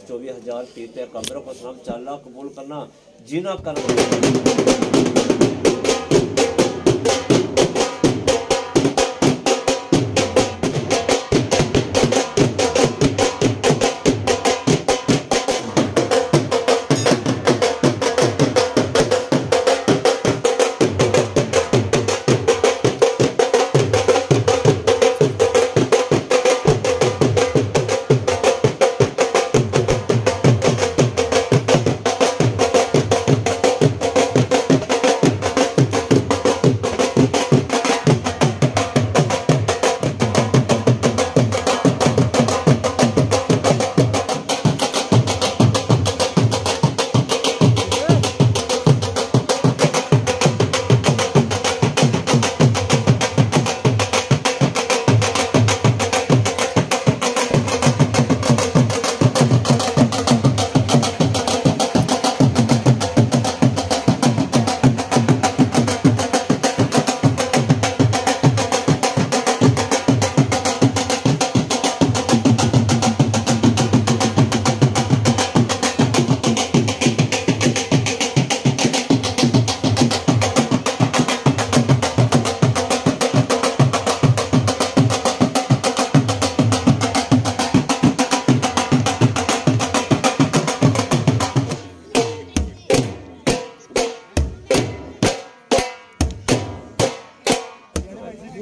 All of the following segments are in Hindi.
चौबीस हज़ार पीते कमरों को सलाम चाल कबूल करना जिना करना।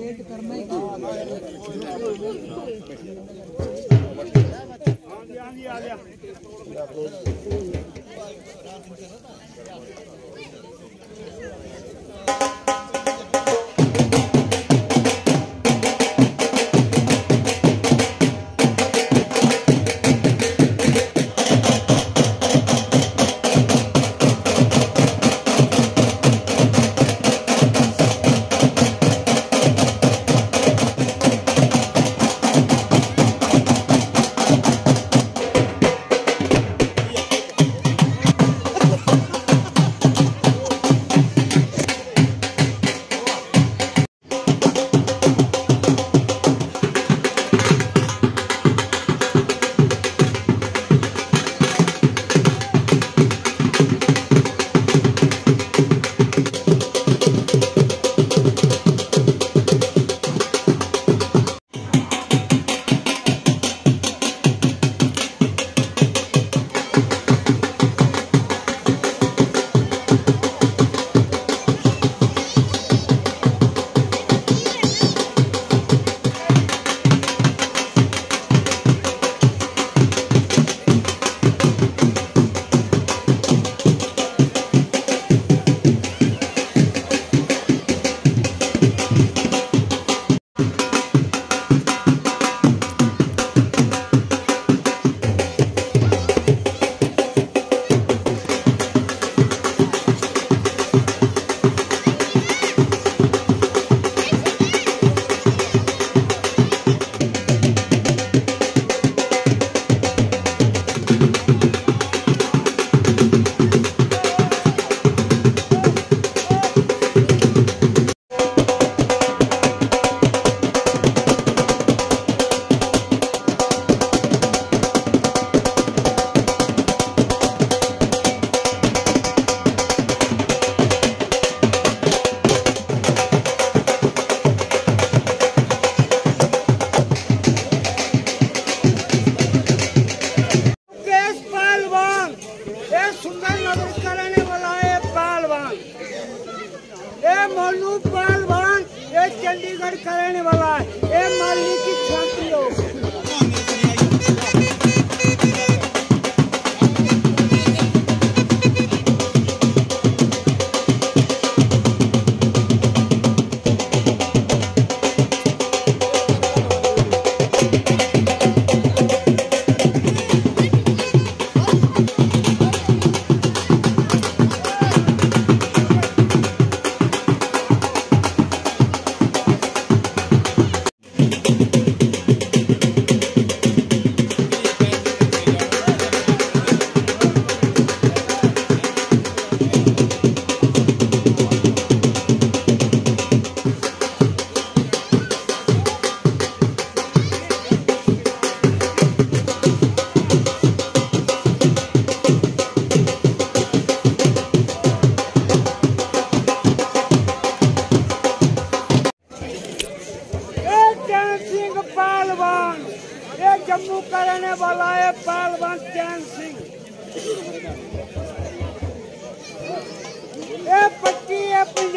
मुकेश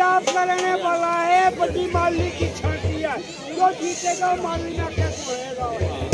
पंजाब का रहने वाला है, बड़ी माली की छाती है। जो जीतेगा, माली कैसे रहेगा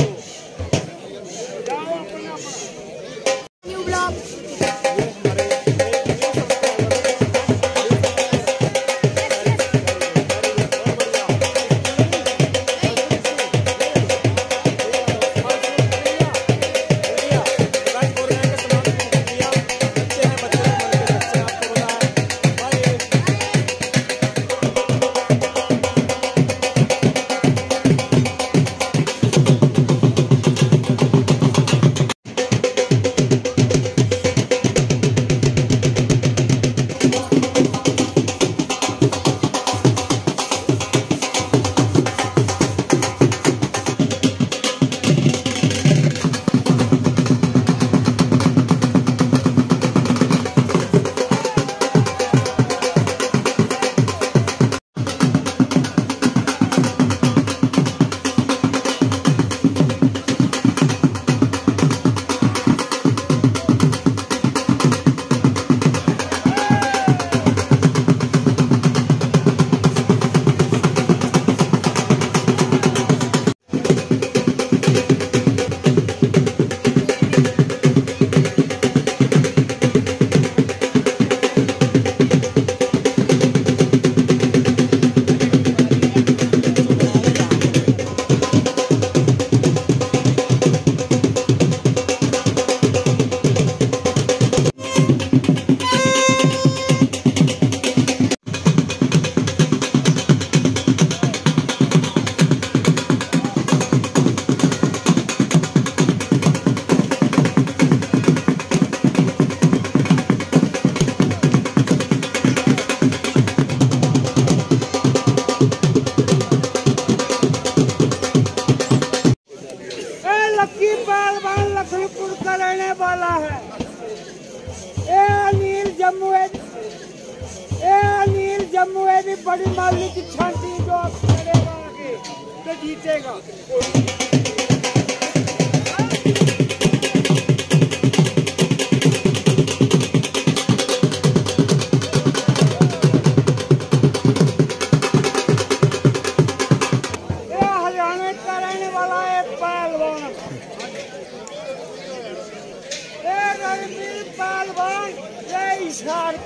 जाएगा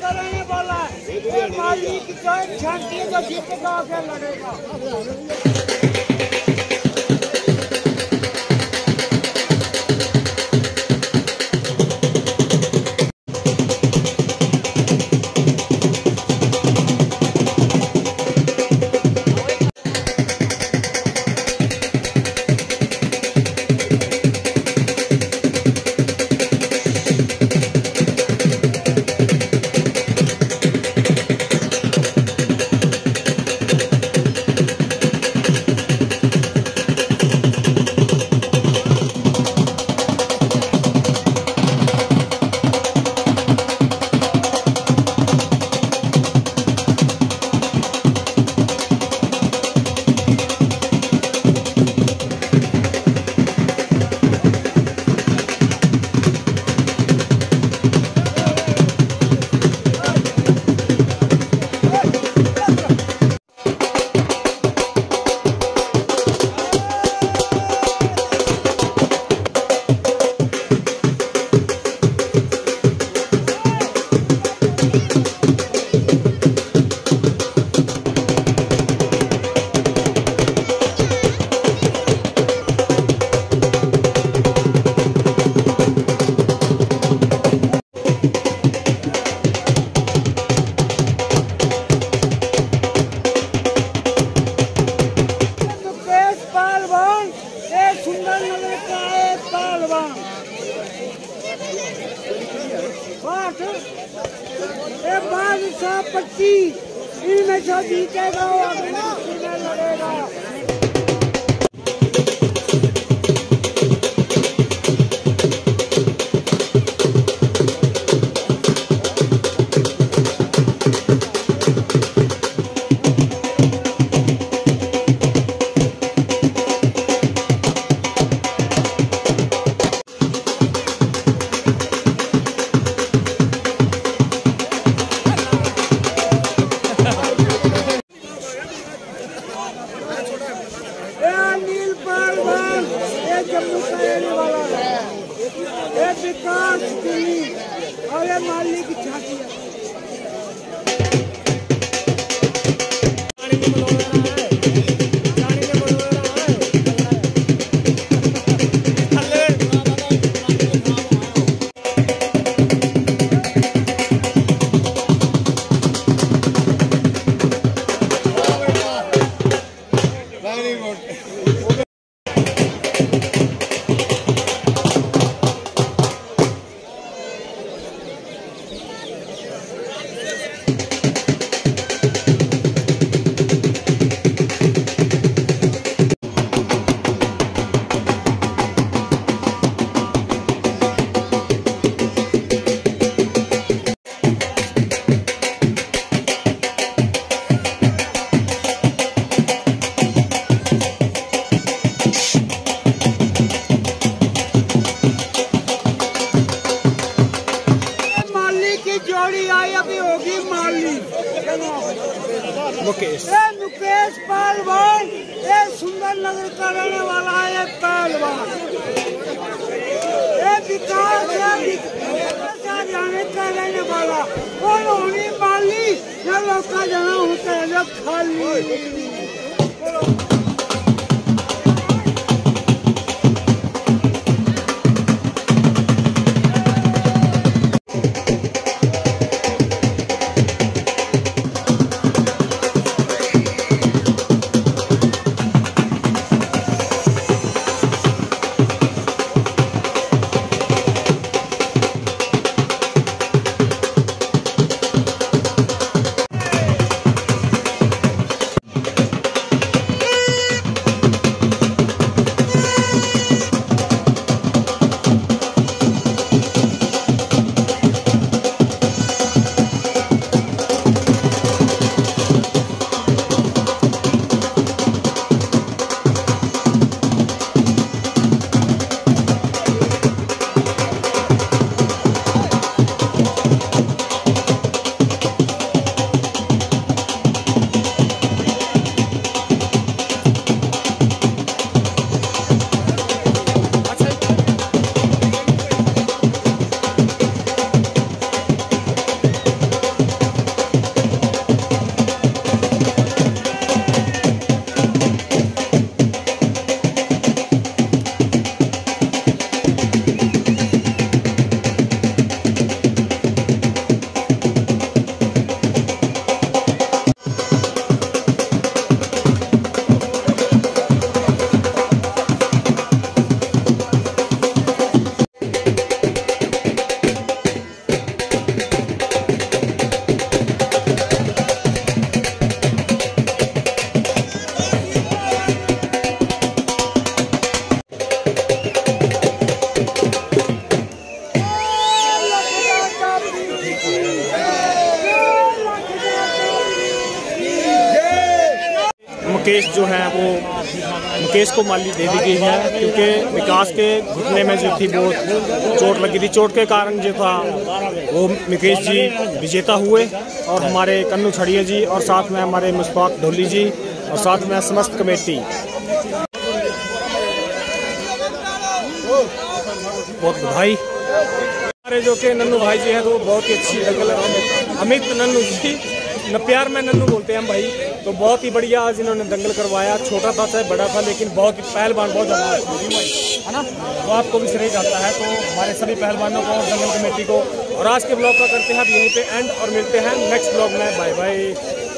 करने वाला। है मालिक जो छाती का जीत का लगेगा विकास के लिए। अरे मालिक की सुंदर नगर का रहने वाला है पहलवान ये विकास जाने का रहने वाला। और होने वाली न लोग का जना होता है जब खाली। मुकेश जो है वो मुकेश को माली दे दी गई है क्योंकि विकास के घुटने में जो थी वो चोट लगी थी। चोट के कारण जो था वो मुकेश जी विजेता हुए और हमारे कन्नू छड़िया जी और साथ में हमारे मुश्ताक ढोली जी और साथ में समस्त कमेटी। बहुत बधाई हमारे जो के नन्नू भाई जी हैं तो वो बहुत ही अच्छी अमित नन्नू जी। न प्यार में नन्नू बोलते हैं हम भाई। तो बहुत ही बढ़िया आज इन्होंने दंगल करवाया। छोटा था, चाहे बड़ा था, लेकिन बहुत ही पहलवान, बहुत ज़्यादा है ना? वो आपको भी श्रेय जाता है। तो हमारे सभी पहलवानों को, दंगल कमेटी को, और आज के ब्लॉग का करते हैं आप यहीं पर एंड और मिलते हैं नेक्स्ट ब्लॉग में। Bye bye